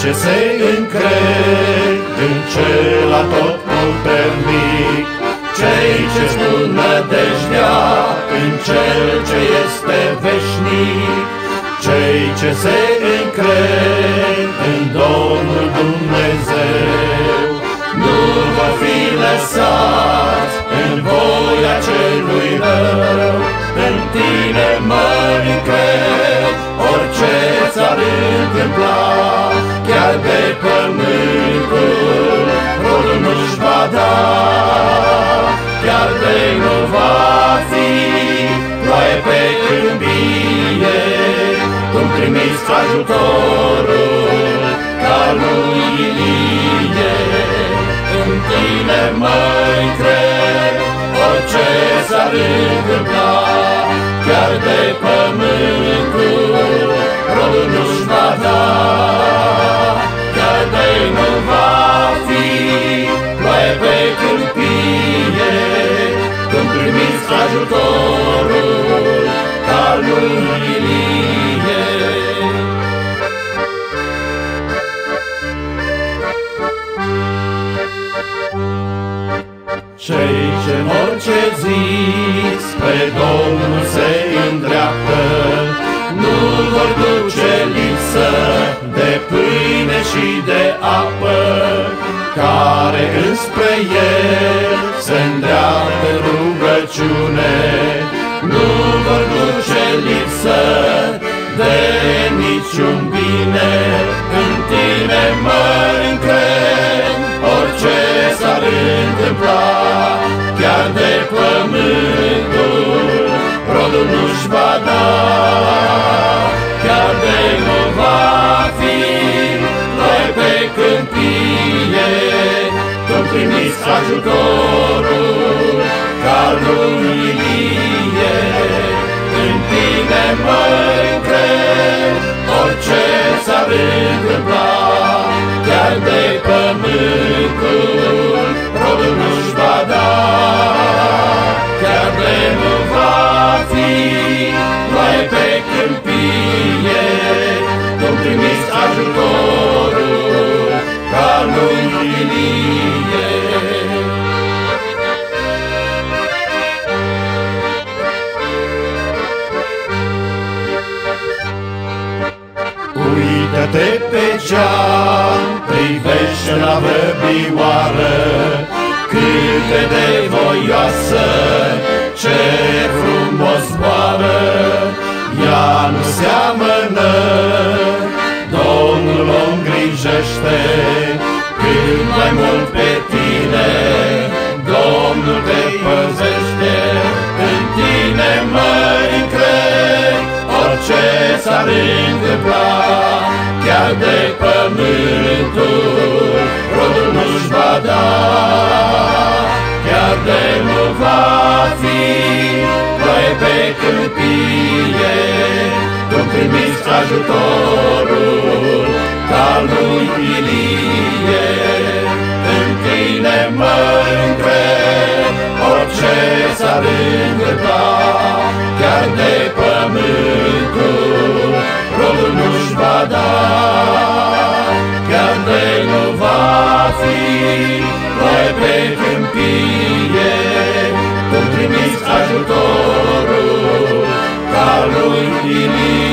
ce se încred în cel tot puternic, cei ce spun nădejdea în cel ce este veșnic, cei ce se încred în Domnul Dumnezeu, nu vor fi lăsați în voia celui rău, în tine mă încred, orice s-ar întâmpla, chiar de pământul, rodul nu-și va da, chiar de nu va fi ploaie pe câmbie, cum trimis ajutorul ca lui Ilie. În tine mă încred, orice s-ar întâmpla, chiar de pământul, și de apă, care înspre El ajutorul, ca lui Ilie, în tine mă încred, orice s-ar întâmpla, chiar de pământul, Uită-te pe geam, privește la văbioară, cât de voioasă, ce frumos zboară, ea nu seamănă, Domnul o îngrijește, cât mai mult pe tine, de pământul, rodul nu-și va da, chiar de nu va fi, ploaie pe câmpie, când primiți ajutorul, ca lui Ilie, fi Noi pe câmpie Tu trimiți ajutorul Ca lui Ilie